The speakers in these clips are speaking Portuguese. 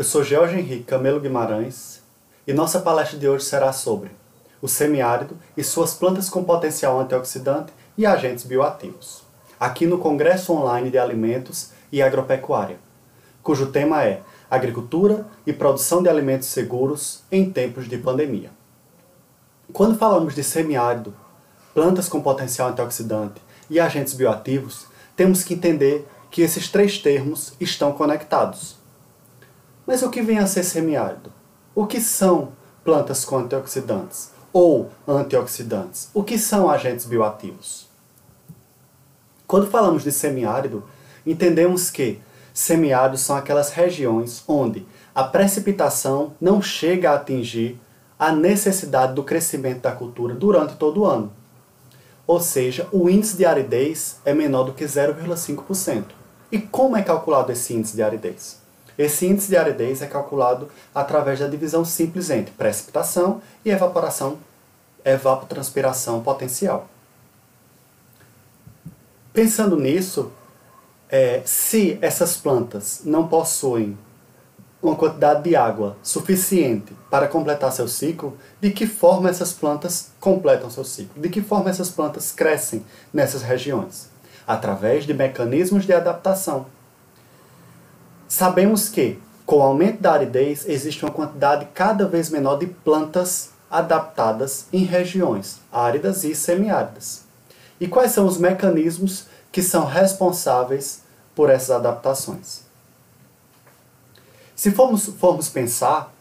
eu sou Jorge Henrique Camelo Guimarães e nossa palestra de hoje será sobre o semiárido e suas plantas com potencial antioxidante e agentes bioativos, aqui no Congresso Online de Alimentos e Agropecuária, cujo tema é Agricultura e Produção de Alimentos Seguros em Tempos de Pandemia. Quando falamos de semiárido, plantas com potencial antioxidante e agentes bioativos, temos que entender que esses três termos estão conectados. Mas o que vem a ser semiárido? O que são plantas com antioxidantes ou antioxidantes? O que são agentes bioativos? Quando falamos de semiárido, entendemos que semiáridos são aquelas regiões onde a precipitação não chega a atingir a necessidade do crescimento da cultura durante todo o ano. Ou seja, o índice de aridez é menor do que 0,5%. E como é calculado esse índice de aridez? Esse índice de aridez é calculado através da divisão simples entre precipitação e evaporação, evapotranspiração potencial. Pensando nisso, é, se essas plantas não possuem uma quantidade de água suficiente para completar seu ciclo, de que forma essas plantas completam seu ciclo? De que forma essas plantas crescem nessas regiões? através de mecanismos de adaptação. Sabemos que, com o aumento da aridez, existe uma quantidade cada vez menor de plantas adaptadas em regiões áridas e semiáridas. E quais são os mecanismos que são responsáveis por essas adaptações? Se formos, formos pensar,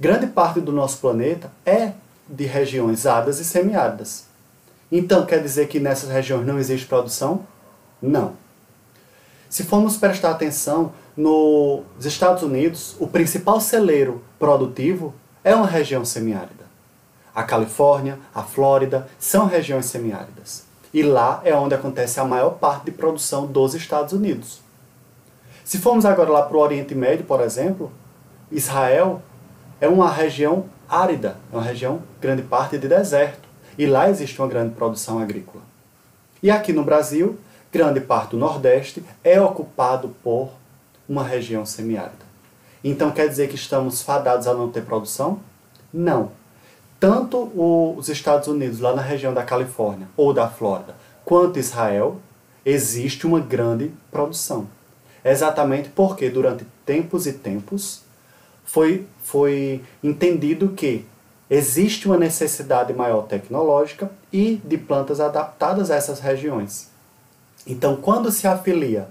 grande parte do nosso planeta é de regiões áridas e semiáridas. Então quer dizer que nessas regiões não existe produção? Não. Se formos prestar atenção, nos Estados Unidos, o principal celeiro produtivo é uma região semiárida. A Califórnia, a Flórida são regiões semiáridas. E lá é onde acontece a maior parte de produção dos Estados Unidos. Se formos agora lá para o Oriente Médio, por exemplo, Israel é uma região árida, é uma região grande parte de deserto. E lá existe uma grande produção agrícola. E aqui no Brasil, grande parte do Nordeste é ocupado por uma região semiárida. Então quer dizer que estamos fadados a não ter produção? Não. Tanto os Estados Unidos, lá na região da Califórnia ou da Flórida, quanto Israel, existe uma grande produção. Exatamente porque durante tempos e tempos foi, foi entendido que existe uma necessidade maior tecnológica e de plantas adaptadas a essas regiões. Então, quando se afilia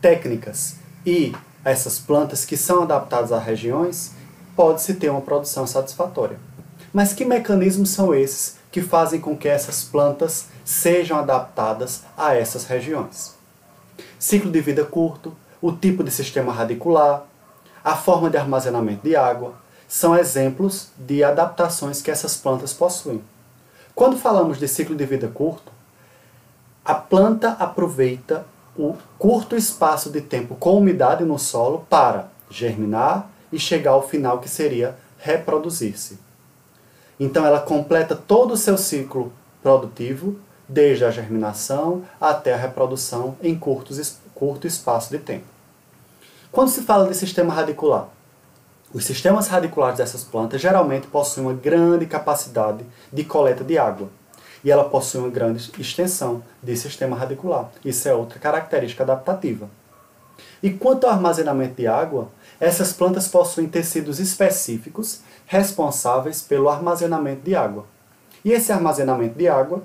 técnicas e essas plantas que são adaptadas a regiões, pode-se ter uma produção satisfatória. Mas que mecanismos são esses que fazem com que essas plantas sejam adaptadas a essas regiões? Ciclo de vida curto, o tipo de sistema radicular, a forma de armazenamento de água, são exemplos de adaptações que essas plantas possuem. Quando falamos de ciclo de vida curto, a planta aproveita o curto espaço de tempo com umidade no solo para germinar e chegar ao final que seria reproduzir-se. Então ela completa todo o seu ciclo produtivo, desde a germinação até a reprodução em curtos, curto espaço de tempo. Quando se fala de sistema radicular, os sistemas radiculares dessas plantas geralmente possuem uma grande capacidade de coleta de água e ela possui uma grande extensão de sistema radicular. Isso é outra característica adaptativa. E quanto ao armazenamento de água, essas plantas possuem tecidos específicos responsáveis pelo armazenamento de água. E esse armazenamento de água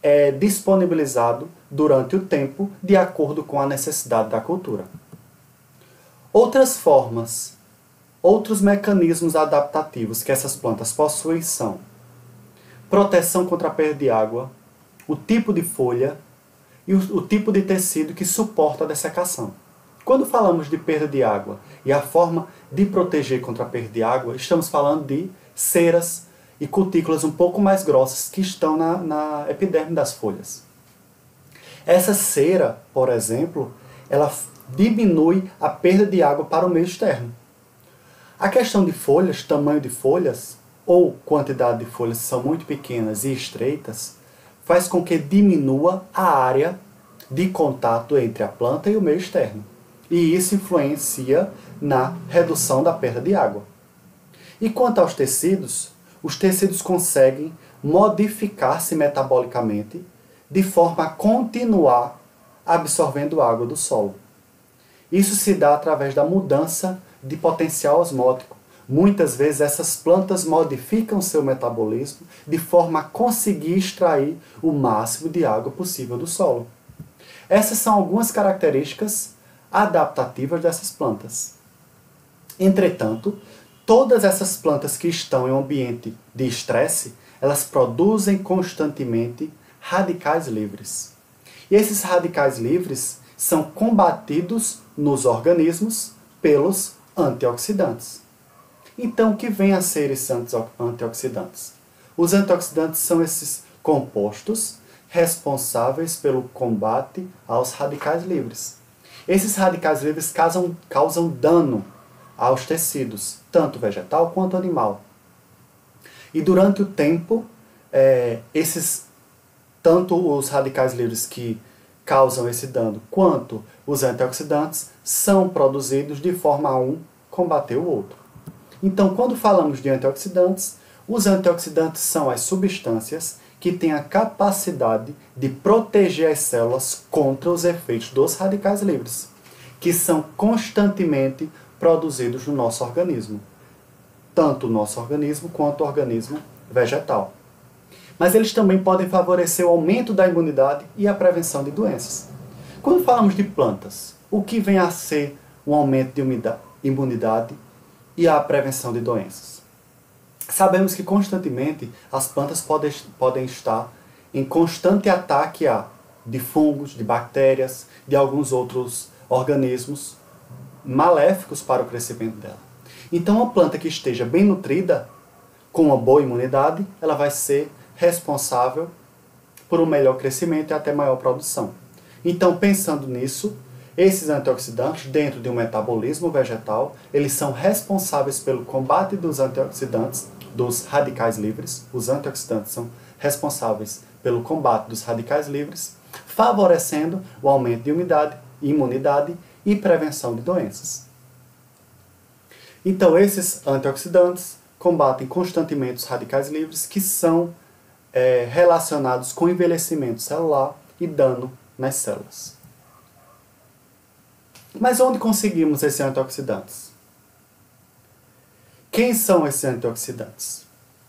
é disponibilizado durante o tempo de acordo com a necessidade da cultura. Outras formas, outros mecanismos adaptativos que essas plantas possuem são proteção contra a perda de água, o tipo de folha e o, o tipo de tecido que suporta a dessecação. Quando falamos de perda de água e a forma de proteger contra a perda de água, estamos falando de ceras e cutículas um pouco mais grossas que estão na, na epiderme das folhas. Essa cera, por exemplo, ela diminui a perda de água para o meio externo. A questão de folhas, tamanho de folhas, ou quantidade de folhas são muito pequenas e estreitas, faz com que diminua a área de contato entre a planta e o meio externo. E isso influencia na redução da perda de água. E quanto aos tecidos, os tecidos conseguem modificar-se metabolicamente de forma a continuar absorvendo água do solo. Isso se dá através da mudança de potencial osmótico. Muitas vezes essas plantas modificam seu metabolismo de forma a conseguir extrair o máximo de água possível do solo. Essas são algumas características adaptativas dessas plantas. Entretanto, todas essas plantas que estão em um ambiente de estresse, elas produzem constantemente radicais livres. E esses radicais livres são combatidos nos organismos pelos antioxidantes. Então, o que vem a ser esses antioxidantes? Os antioxidantes são esses compostos responsáveis pelo combate aos radicais livres. Esses radicais livres causam, causam dano aos tecidos, tanto vegetal quanto animal. E durante o tempo, é, esses tanto os radicais livres que causam esse dano quanto os antioxidantes são produzidos de forma a um combater o outro. Então, quando falamos de antioxidantes, os antioxidantes são as substâncias que têm a capacidade de proteger as células contra os efeitos dos radicais livres, que são constantemente produzidos no nosso organismo, tanto o nosso organismo quanto o organismo vegetal. Mas eles também podem favorecer o aumento da imunidade e a prevenção de doenças. Quando falamos de plantas, o que vem a ser um aumento de imunidade e a prevenção de doenças? Sabemos que constantemente as plantas podem, podem estar em constante ataque a de fungos, de bactérias, de alguns outros organismos maléficos para o crescimento dela. Então, uma planta que esteja bem nutrida, com uma boa imunidade, ela vai ser responsável por um melhor crescimento e até maior produção. Então, pensando nisso, esses antioxidantes, dentro de um metabolismo vegetal, eles são responsáveis pelo combate dos antioxidantes, dos radicais livres. Os antioxidantes são responsáveis pelo combate dos radicais livres, favorecendo o aumento de umidade, imunidade e prevenção de doenças. Então, esses antioxidantes combatem constantemente os radicais livres, que são é, relacionados com envelhecimento celular e dano nas células. Mas onde conseguimos esses antioxidantes? Quem são esses antioxidantes?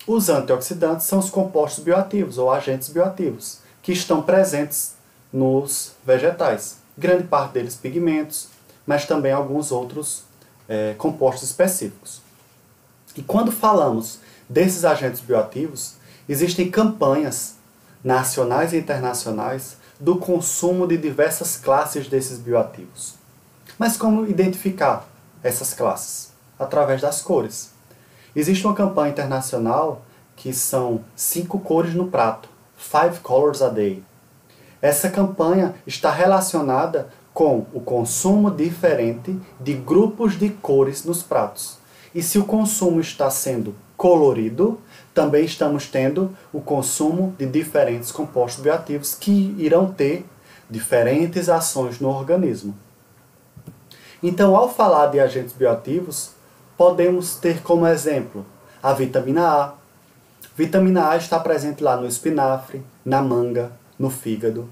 Os antioxidantes são os compostos bioativos ou agentes bioativos que estão presentes nos vegetais. Grande parte deles pigmentos, mas também alguns outros é, compostos específicos. E quando falamos desses agentes bioativos, existem campanhas nacionais e internacionais do consumo de diversas classes desses bioativos. Mas como identificar essas classes? Através das cores. Existe uma campanha internacional que são cinco cores no prato, Five Colors a Day. Essa campanha está relacionada com o consumo diferente de grupos de cores nos pratos. E se o consumo está sendo colorido, também estamos tendo o consumo de diferentes compostos bioativos que irão ter diferentes ações no organismo. Então, ao falar de agentes bioativos, podemos ter como exemplo a vitamina A. Vitamina A está presente lá no espinafre, na manga, no fígado.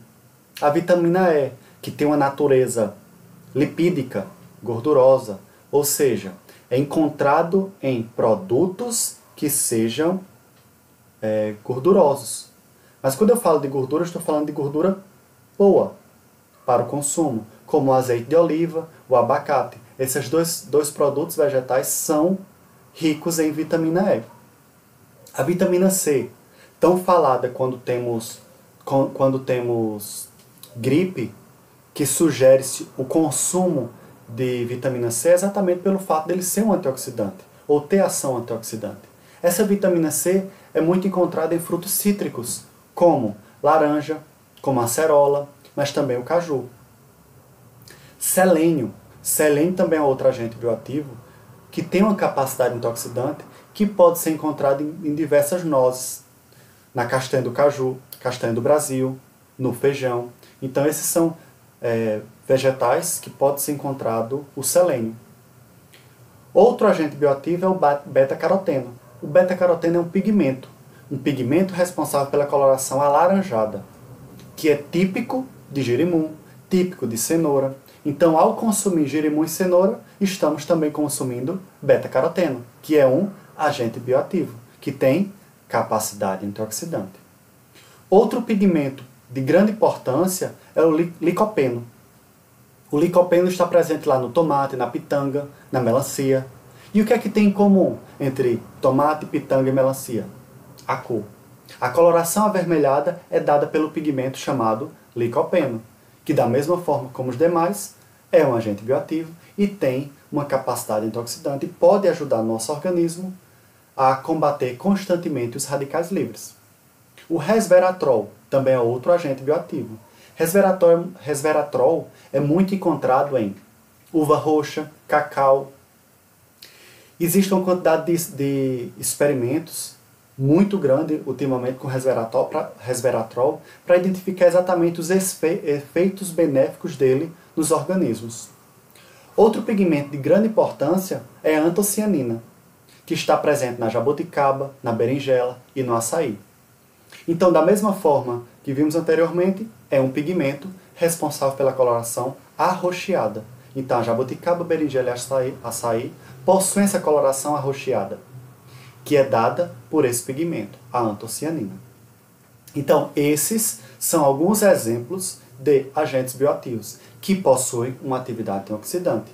A vitamina E, que tem uma natureza lipídica, gordurosa, ou seja, é encontrado em produtos que sejam é, gordurosos. Mas quando eu falo de gordura, eu estou falando de gordura boa para o consumo, como o azeite de oliva, o abacate. Esses dois, dois produtos vegetais são ricos em vitamina E. A vitamina C, tão falada quando temos, quando temos gripe, que sugere-se o consumo de vitamina C exatamente pelo fato dele ser um antioxidante, ou ter ação antioxidante. Essa vitamina C é muito encontrada em frutos cítricos, como laranja, como acerola, mas também o caju. Selênio. Selênio também é outro agente bioativo que tem uma capacidade antioxidante que pode ser encontrado em, em diversas nozes, na castanha do caju, castanha do Brasil, no feijão. Então esses são é, vegetais que pode ser encontrado o selênio. Outro agente bioativo é o beta-caroteno. O beta-caroteno é um pigmento, um pigmento responsável pela coloração alaranjada, que é típico de jerimum, típico de cenoura. Então, ao consumir jerimum e cenoura, estamos também consumindo beta-caroteno, que é um agente bioativo, que tem capacidade antioxidante. Outro pigmento de grande importância é o licopeno. O licopeno está presente lá no tomate, na pitanga, na melancia. E o que é que tem em comum entre tomate, pitanga e melancia? A cor. A coloração avermelhada é dada pelo pigmento chamado licopeno, que da mesma forma como os demais, é um agente bioativo e tem uma capacidade antioxidante e pode ajudar nosso organismo a combater constantemente os radicais livres. O resveratrol também é outro agente bioativo. Resveratrol, resveratrol é muito encontrado em uva roxa, cacau. Existe uma quantidade de, de experimentos muito grande ultimamente com resveratrol para identificar exatamente os efeitos benéficos dele nos organismos. Outro pigmento de grande importância é a antocianina, que está presente na jabuticaba, na berinjela e no açaí. Então, da mesma forma que vimos anteriormente, é um pigmento responsável pela coloração arroxeada. Então, a jabuticaba, berinjela e açaí, açaí possuem essa coloração arroxeada, que é dada por esse pigmento, a antocianina. Então, esses são alguns exemplos de agentes bioativos que possuem uma atividade antioxidante,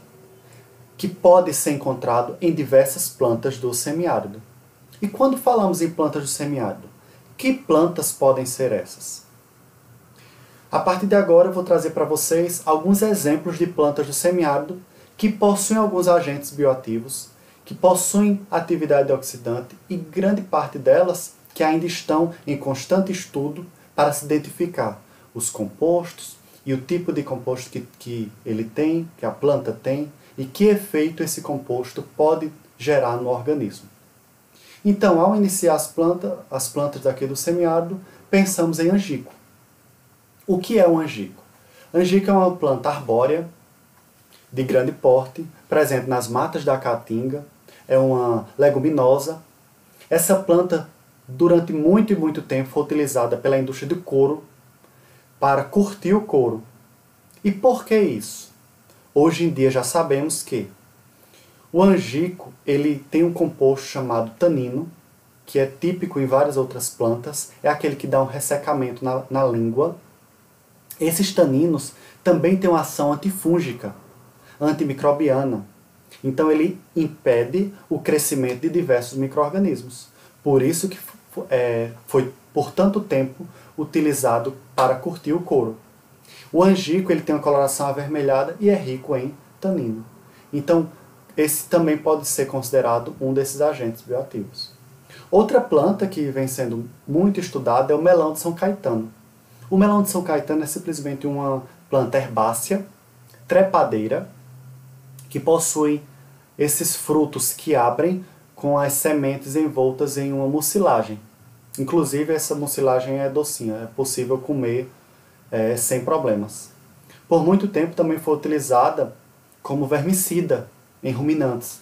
que pode ser encontrado em diversas plantas do semiárido. E quando falamos em plantas do semiárido, que plantas podem ser essas? A partir de agora eu vou trazer para vocês alguns exemplos de plantas do semiárido que possuem alguns agentes bioativos, que possuem atividade oxidante e grande parte delas que ainda estão em constante estudo para se identificar os compostos e o tipo de composto que, que ele tem, que a planta tem e que efeito esse composto pode gerar no organismo. Então, ao iniciar as plantas, as plantas daqui do semiárido, pensamos em angico. O que é o angico? Angico é uma planta arbórea de grande porte, presente nas matas da caatinga, é uma leguminosa. Essa planta, durante muito e muito tempo, foi utilizada pela indústria do couro para curtir o couro. E por que isso? Hoje em dia já sabemos que o angico ele tem um composto chamado tanino, que é típico em várias outras plantas, é aquele que dá um ressecamento na, na língua. Esses taninos também têm uma ação antifúngica, antimicrobiana. Então ele impede o crescimento de diversos micro-organismos. Por isso que é, foi por tanto tempo utilizado para curtir o couro. O angico ele tem uma coloração avermelhada e é rico em tanino. Então, esse também pode ser considerado um desses agentes bioativos. Outra planta que vem sendo muito estudada é o melão de São Caetano. O melão de São Caetano é simplesmente uma planta herbácea, trepadeira, que possui esses frutos que abrem com as sementes envoltas em uma mucilagem. Inclusive, essa mucilagem é docinha, é possível comer é, sem problemas. Por muito tempo também foi utilizada como vermicida em ruminantes.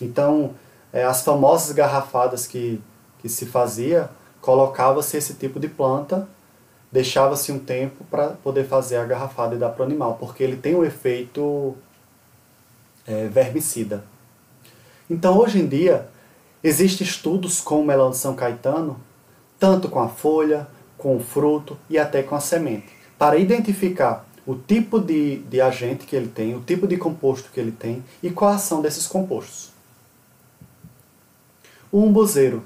Então, é, as famosas garrafadas que, que se fazia, colocava-se esse tipo de planta, deixava-se um tempo para poder fazer a garrafada e dar para o animal, porque ele tem um efeito é, vermicida. Então, hoje em dia, existem estudos com o melão de São Caetano, tanto com a folha, com o fruto e até com a semente, para identificar o tipo de, de agente que ele tem, o tipo de composto que ele tem e qual a ação desses compostos. O umbuzeiro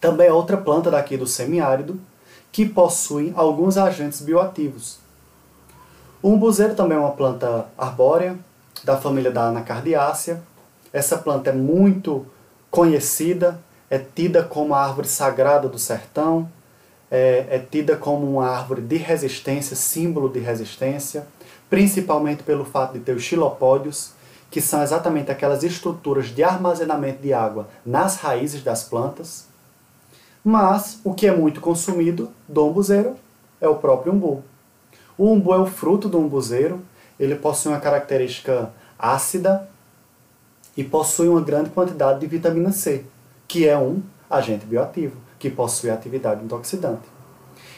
também é outra planta daqui do semiárido que possui alguns agentes bioativos. O umbuzeiro também é uma planta arbórea da família da Anacardiácea. Essa planta é muito conhecida, é tida como a árvore sagrada do sertão, é, é tida como uma árvore de resistência, símbolo de resistência, principalmente pelo fato de ter os xilopódios, que são exatamente aquelas estruturas de armazenamento de água nas raízes das plantas. Mas o que é muito consumido do umbuzeiro é o próprio umbu. O umbu é o fruto do umbuzeiro, ele possui uma característica ácida, e possui uma grande quantidade de vitamina C, que é um agente bioativo, que possui atividade antioxidante.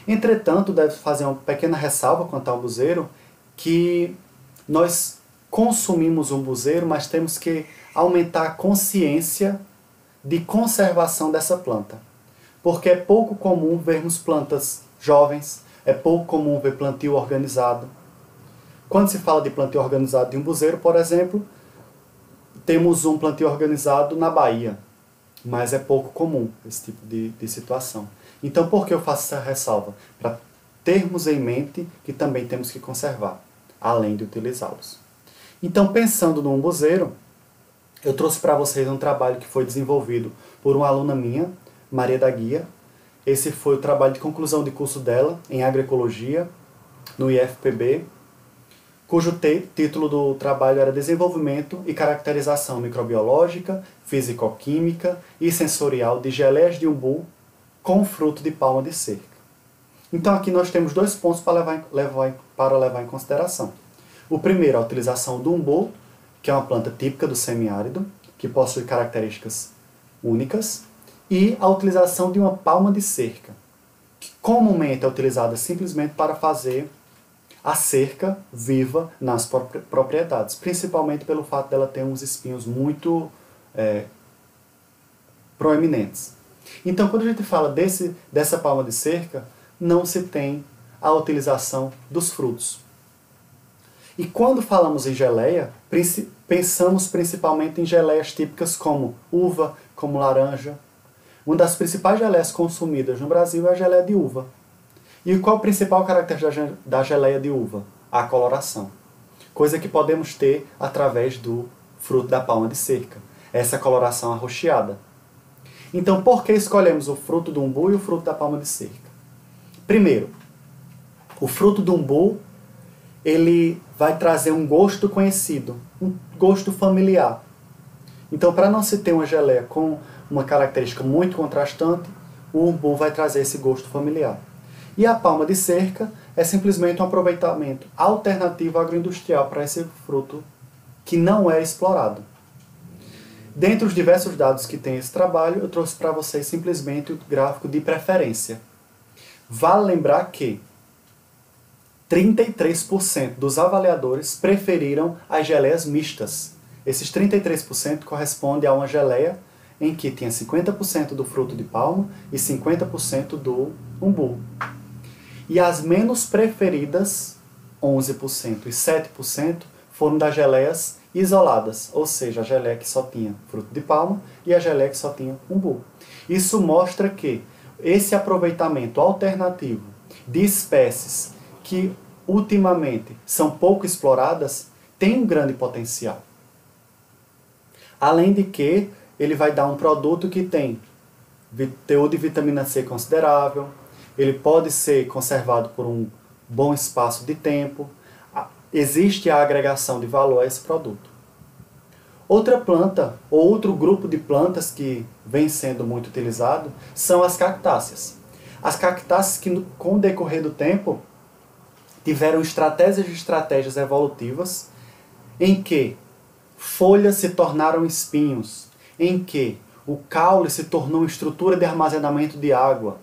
Entretanto, deve fazer uma pequena ressalva quanto ao buzeiro, que nós consumimos um buzeiro, mas temos que aumentar a consciência de conservação dessa planta. Porque é pouco comum vermos plantas jovens, é pouco comum ver plantio organizado. Quando se fala de plantio organizado de um buzeiro, por exemplo, temos um plantio organizado na Bahia, mas é pouco comum esse tipo de, de situação. Então, por que eu faço essa ressalva? Para termos em mente que também temos que conservar, além de utilizá-los. Então, pensando no umbuzeiro, eu trouxe para vocês um trabalho que foi desenvolvido por uma aluna minha, Maria da Guia. Esse foi o trabalho de conclusão de curso dela em agroecologia no IFPB, cujo título do trabalho era Desenvolvimento e Caracterização Microbiológica, Físico-Química e Sensorial de Geleias de Umbu com fruto de palma de cerca. Então aqui nós temos dois pontos para levar, levar, para levar em consideração. O primeiro, a utilização do umbu, que é uma planta típica do semiárido, que possui características únicas, e a utilização de uma palma de cerca, que comumente é utilizada simplesmente para fazer a cerca viva nas propriedades, principalmente pelo fato dela ter uns espinhos muito é, proeminentes. Então, quando a gente fala desse, dessa palma de cerca, não se tem a utilização dos frutos. E quando falamos em geleia, pensamos principalmente em geleias típicas como uva, como laranja. Uma das principais geleias consumidas no Brasil é a geleia de uva. E qual a principal característica da geleia de uva? A coloração. Coisa que podemos ter através do fruto da palma de cerca. Essa coloração arroxeada. Então, por que escolhemos o fruto do umbu e o fruto da palma de cerca? Primeiro, o fruto do umbu ele vai trazer um gosto conhecido, um gosto familiar. Então, para não se ter uma geleia com uma característica muito contrastante, o umbu vai trazer esse gosto familiar. E a palma de cerca é simplesmente um aproveitamento alternativo agroindustrial para esse fruto que não é explorado. Dentre os diversos dados que tem esse trabalho, eu trouxe para vocês simplesmente o gráfico de preferência. Vale lembrar que 33% dos avaliadores preferiram as geleias mistas. Esses 33% corresponde a uma geleia em que tinha 50% do fruto de palma e 50% do umbu. E as menos preferidas, 11% e 7%, foram das geleias isoladas, ou seja, a geleia que só tinha fruto de palma e a geleia que só tinha umbu. Isso mostra que esse aproveitamento alternativo de espécies que ultimamente são pouco exploradas tem um grande potencial. Além de que ele vai dar um produto que tem teor de vitamina C considerável, ele pode ser conservado por um bom espaço de tempo, existe a agregação de valor a esse produto. Outra planta, ou outro grupo de plantas que vem sendo muito utilizado, são as cactáceas. As cactáceas que, com o decorrer do tempo, tiveram estratégias e estratégias evolutivas em que folhas se tornaram espinhos, em que o caule se tornou estrutura de armazenamento de água,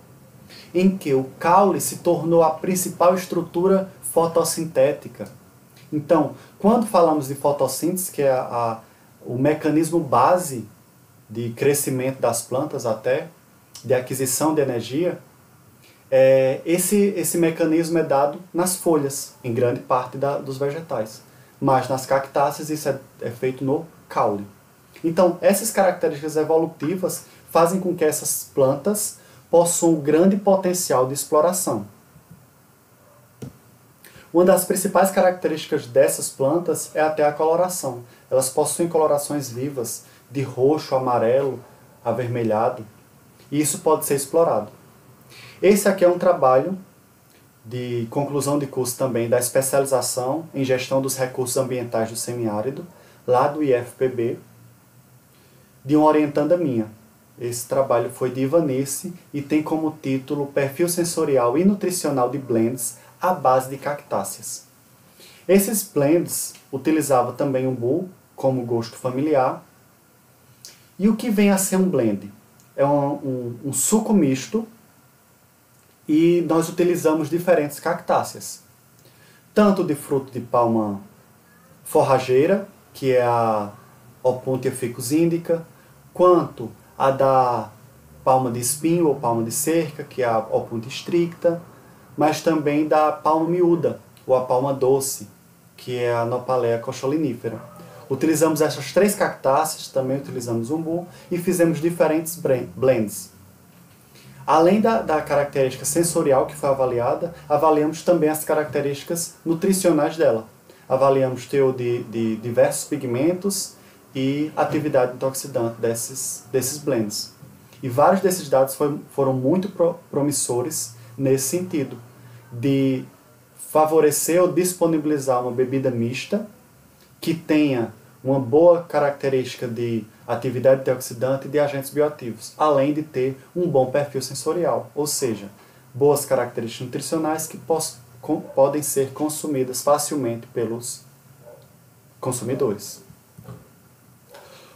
em que o caule se tornou a principal estrutura fotossintética. Então, quando falamos de fotossíntese, que é a, a, o mecanismo base de crescimento das plantas até, de aquisição de energia, é, esse, esse mecanismo é dado nas folhas, em grande parte da, dos vegetais. Mas nas cactáceas isso é, é feito no caule. Então, essas características evolutivas fazem com que essas plantas possuem um grande potencial de exploração. Uma das principais características dessas plantas é até a coloração. Elas possuem colorações vivas, de roxo, amarelo, avermelhado, e isso pode ser explorado. Esse aqui é um trabalho de conclusão de curso também da especialização em gestão dos recursos ambientais do semiárido, lá do IFPB, de uma orientanda minha, esse trabalho foi de Ivanice e tem como título Perfil Sensorial e Nutricional de Blends à base de cactáceas. Esses blends utilizavam também o bu como gosto familiar E o que vem a ser um blend? É um, um, um suco misto e nós utilizamos diferentes cactáceas. Tanto de fruto de palma forrageira, que é a Opuntia ficus indica, quanto a da palma de espinho ou palma de cerca, que é a Opuntia stricta, mas também da palma miúda, ou a palma doce, que é a Nopalea cocholinífera. Utilizamos essas três cactáceas, também utilizamos umbu e fizemos diferentes blends. Além da, da característica sensorial que foi avaliada, avaliamos também as características nutricionais dela. Avaliamos teor de, de diversos pigmentos e atividade antioxidante desses, desses blends. E vários desses dados foi, foram muito pro, promissores nesse sentido, de favorecer ou disponibilizar uma bebida mista que tenha uma boa característica de atividade antioxidante e de agentes bioativos, além de ter um bom perfil sensorial, ou seja, boas características nutricionais que com, podem ser consumidas facilmente pelos consumidores.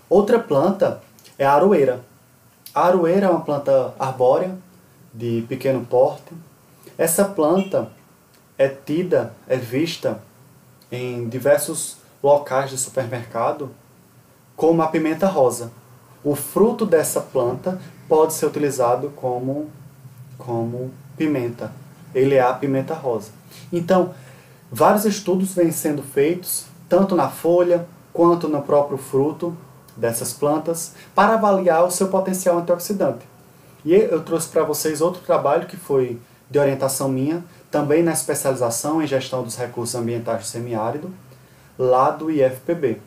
Outra planta é a aroeira. A aroeira é uma planta arbórea de pequeno porte. Essa planta é tida, é vista em diversos locais de supermercado como a pimenta rosa. O fruto dessa planta pode ser utilizado como, como pimenta. Ele é a pimenta rosa. Então, vários estudos vêm sendo feitos, tanto na folha quanto no próprio fruto dessas plantas, para avaliar o seu potencial antioxidante. E eu trouxe para vocês outro trabalho que foi de orientação minha, também na especialização em gestão dos recursos ambientais do semiárido, lá do IFPB.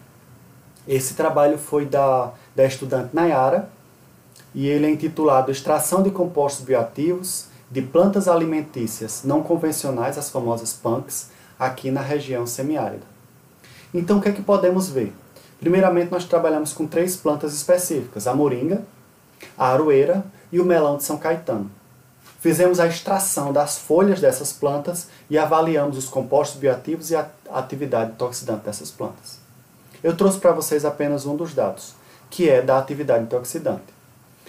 Esse trabalho foi da, da estudante Nayara e ele é intitulado Extração de Compostos Bioativos de Plantas Alimentícias Não Convencionais, as famosas PANCs, aqui na região semiárida. Então, o que é que podemos ver? Primeiramente, nós trabalhamos com três plantas específicas: a moringa, a aroeira e o melão de São Caetano. Fizemos a extração das folhas dessas plantas e avaliamos os compostos bioativos e a atividade antioxidante dessas plantas. Eu trouxe para vocês apenas um dos dados, que é da atividade antioxidante.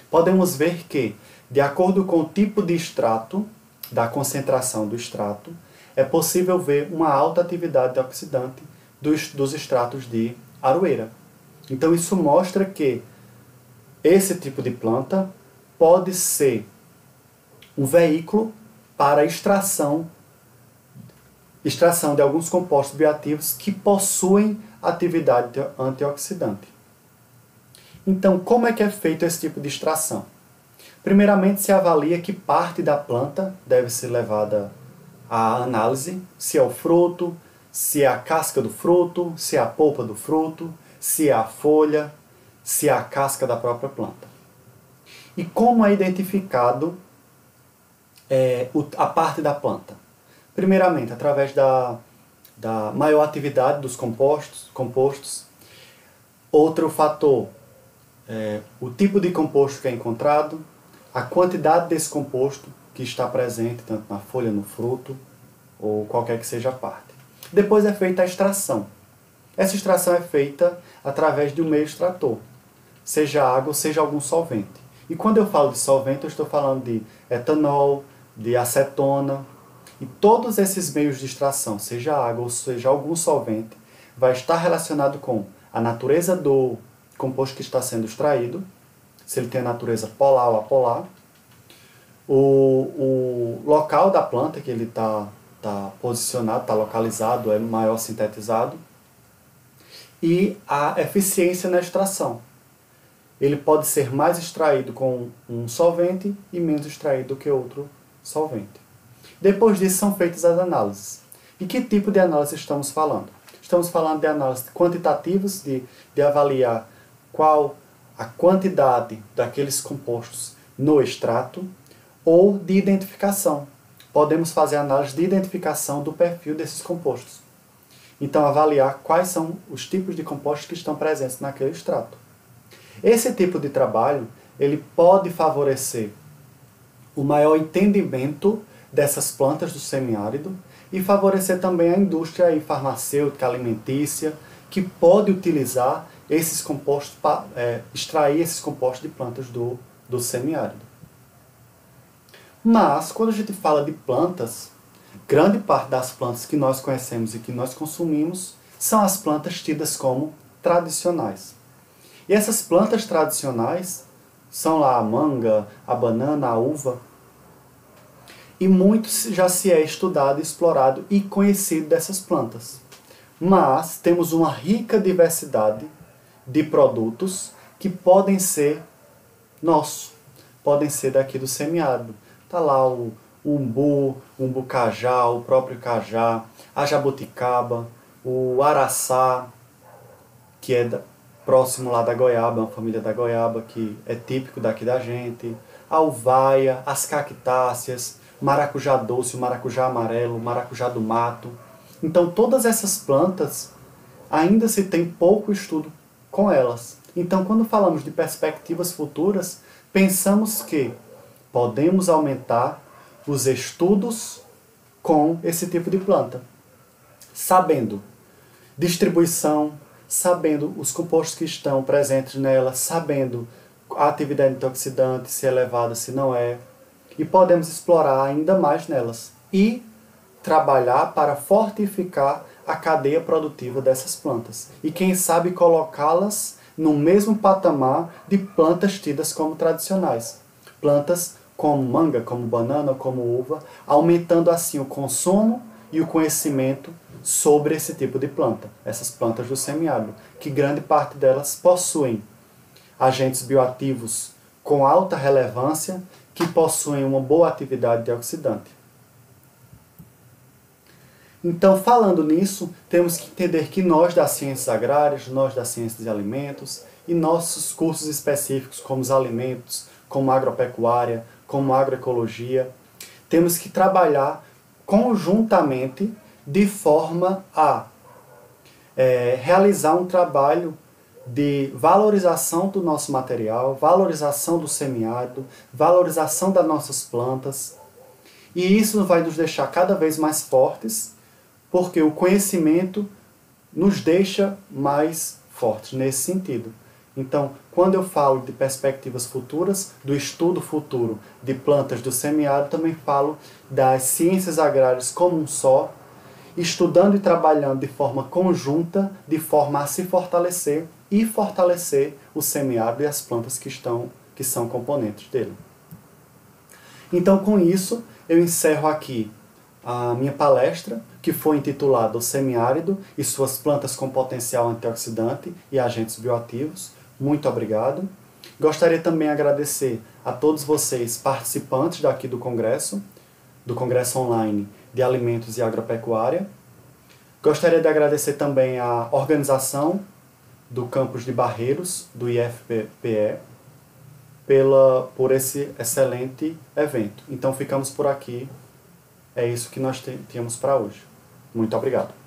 Podemos ver que, de acordo com o tipo de extrato, da concentração do extrato, é possível ver uma alta atividade antioxidante dos, dos extratos de aroeira. Então isso mostra que esse tipo de planta pode ser um veículo para extração, extração de alguns compostos bioativos que possuem atividade antioxidante. Então, como é que é feito esse tipo de extração? Primeiramente, se avalia que parte da planta deve ser levada à análise, se é o fruto, se é a casca do fruto, se é a polpa do fruto, se é a folha, se é a casca da própria planta. E como é identificado é, a parte da planta? Primeiramente, através da, da maior atividade dos compostos. compostos. Outro fator, é, o tipo de composto que é encontrado, a quantidade desse composto que está presente tanto na folha, no fruto ou qualquer que seja a parte. Depois é feita a extração. Essa extração é feita através de um meio extrator, seja água seja algum solvente. E quando eu falo de solvente, eu estou falando de etanol, de acetona. E todos esses meios de extração, seja água ou seja algum solvente, vai estar relacionado com a natureza do composto que está sendo extraído, se ele tem a natureza polar ou apolar, o, o local da planta que ele está tá posicionado, está localizado, é maior sintetizado, e a eficiência na extração. Ele pode ser mais extraído com um solvente e menos extraído do que outro solvente. Depois disso são feitas as análises. E que tipo de análise estamos falando? Estamos falando de análises quantitativas, de, de avaliar qual a quantidade daqueles compostos no extrato, ou de identificação. Podemos fazer análise de identificação do perfil desses compostos. Então, avaliar quais são os tipos de compostos que estão presentes naquele extrato. Esse tipo de trabalho ele pode favorecer o maior entendimento dessas plantas do semiárido e favorecer também a indústria farmacêutica alimentícia que pode utilizar esses compostos, é, extrair esses compostos de plantas do, do semiárido. Mas, quando a gente fala de plantas, grande parte das plantas que nós conhecemos e que nós consumimos são as plantas tidas como tradicionais. E essas plantas tradicionais são lá a manga, a banana, a uva. E muito já se é estudado, explorado e conhecido dessas plantas. Mas temos uma rica diversidade de produtos que podem ser nossos, podem ser daqui do semiárido. Tá lá o umbu, umbu cajá, o próprio cajá, a jabuticaba, o araçá, que é da, próximo lá da goiaba, uma família da goiaba que é típico daqui da gente, a uvaia, as cactáceas, maracujá doce, o maracujá amarelo, o maracujá do mato. Então todas essas plantas ainda se tem pouco estudo com elas. Então quando falamos de perspectivas futuras, pensamos que podemos aumentar os estudos com esse tipo de planta, sabendo distribuição, sabendo os compostos que estão presentes nela, sabendo a atividade antioxidante, se é elevada, se não é, e podemos explorar ainda mais nelas e trabalhar para fortificar a cadeia produtiva dessas plantas e quem sabe colocá-las no mesmo patamar de plantas tidas como tradicionais. Plantas como manga, como banana, como uva, aumentando assim o consumo e o conhecimento sobre esse tipo de planta, essas plantas do semiárido, que grande parte delas possuem agentes bioativos com alta relevância que possuem uma boa atividade de oxidante. Então, falando nisso, temos que entender que nós das ciências agrárias, nós das ciências de alimentos e nossos cursos específicos, como os alimentos, como agropecuária, como agroecologia, temos que trabalhar conjuntamente de forma a é, realizar um trabalho de valorização do nosso material, valorização do semiárido, valorização das nossas plantas. E isso vai nos deixar cada vez mais fortes, porque o conhecimento nos deixa mais fortes nesse sentido. Então, quando eu falo de perspectivas futuras, do estudo futuro de plantas do semiárido, também falo das ciências agrárias como um só, estudando e trabalhando de forma conjunta, de forma a se fortalecer e fortalecer o semiárido e as plantas que estão que são componentes dele. Então, com isso, eu encerro aqui a minha palestra, que foi intitulada O Semiárido e suas plantas com potencial antioxidante e agentes bioativos. Muito obrigado. Gostaria também de agradecer a todos vocês participantes daqui do congresso, do congresso online de Alimentos e Agropecuária. Gostaria de agradecer também a organização do campus de Barreiros, do IFPE, pela, por esse excelente evento. Então ficamos por aqui. É isso que nós tínhamos para hoje. Muito obrigado.